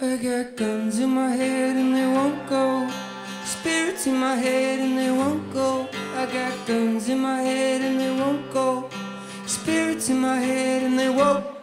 I got guns in my head and they won't go. Spirits in my head and they won't go. I got guns in my head and they won't go. Spirits in my head and they won't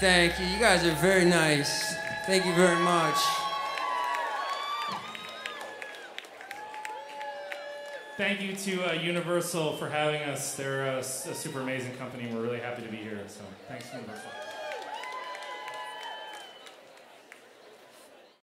Thank you. You guys are very nice. Thank you very much. Thank you to uh, Universal for having us. They're uh, a, a super amazing company. We're really happy to be here. So thanks, Universal.